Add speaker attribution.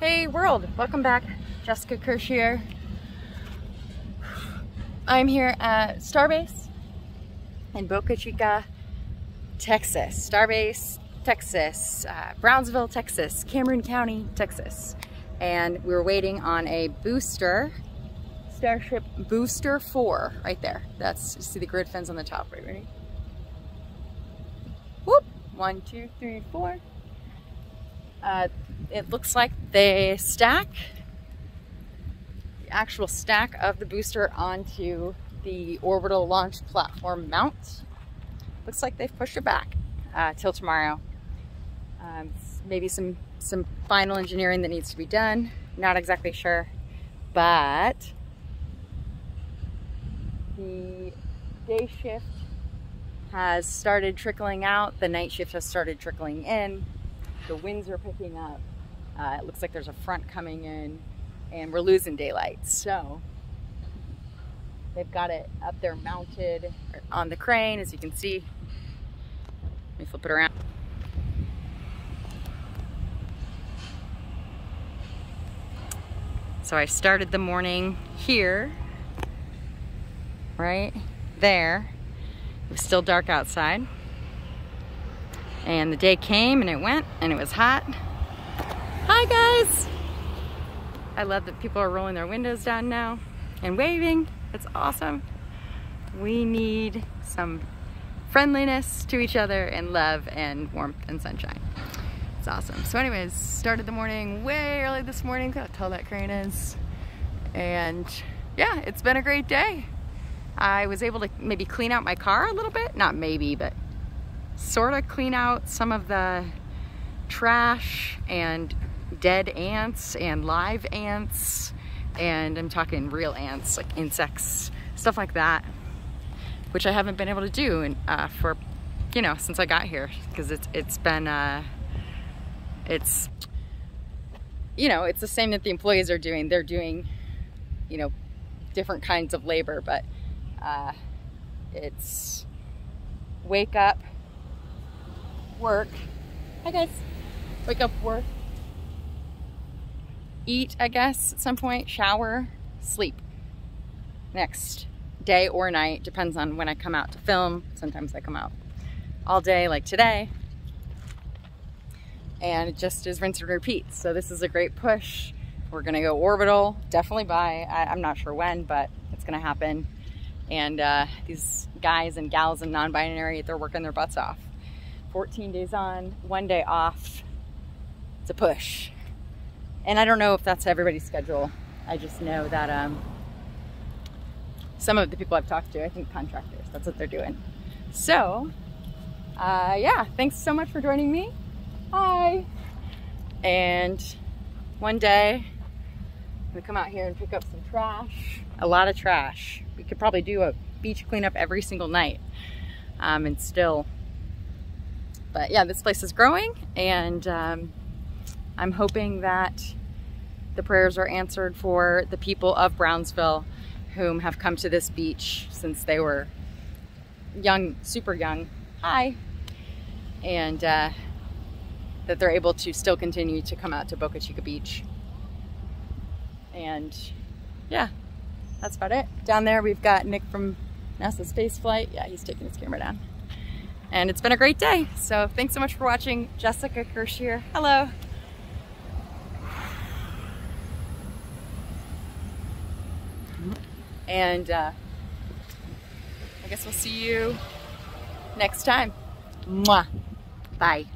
Speaker 1: Hey world, welcome back. Jessica Kirsh here. I'm here at Starbase in Boca Chica, Texas. Starbase, Texas, uh, Brownsville, Texas, Cameron County, Texas. And we were waiting on a booster, Starship Booster 4, right there. That's, you see the grid fins on the top, right, ready? Whoop, one, two, three, four. Uh, it looks like they stack the actual stack of the booster onto the orbital launch platform mount. Looks like they've pushed it back uh, till tomorrow. Um, maybe some, some final engineering that needs to be done. Not exactly sure, but the day shift has started trickling out. The night shift has started trickling in. The winds are picking up. Uh, it looks like there's a front coming in and we're losing daylight. So they've got it up there mounted on the crane, as you can see. Let me flip it around. So I started the morning here, right there. It was still dark outside. And the day came and it went and it was hot. Hi guys! I love that people are rolling their windows down now and waving. It's awesome. We need some friendliness to each other and love and warmth and sunshine. It's awesome. So anyways, started the morning way early this morning. Look how tall that crane is. And yeah, it's been a great day. I was able to maybe clean out my car a little bit. Not maybe, but sort of clean out some of the trash and dead ants and live ants and I'm talking real ants like insects stuff like that which I haven't been able to do in, uh, for you know since I got here because it's it's been uh, it's you know it's the same that the employees are doing. They're doing you know different kinds of labor but uh, it's wake up work hi guys wake up work eat, I guess, at some point, shower, sleep. Next day or night, depends on when I come out to film. Sometimes I come out all day like today. And it just is rinse and repeat. So this is a great push. We're gonna go orbital, definitely by, I, am not sure when, but it's gonna happen. And uh, these guys and gals and non-binary, they're working their butts off. 14 days on, one day off. It's a push. And I don't know if that's everybody's schedule. I just know that um, some of the people I've talked to, I think contractors, that's what they're doing. So, uh, yeah, thanks so much for joining me. Hi. And one day, I'm gonna come out here and pick up some trash. A lot of trash. We could probably do a beach cleanup every single night um, and still, but yeah, this place is growing and um, I'm hoping that the prayers are answered for the people of Brownsville whom have come to this beach since they were young, super young. Hi. And uh, that they're able to still continue to come out to Boca Chica Beach. And yeah, that's about it. Down there we've got Nick from NASA Space Flight. Yeah, he's taking his camera down. And it's been a great day. So thanks so much for watching. Jessica Kirsh here. Hello. And uh, I guess we'll see you next time. Mwah. Bye.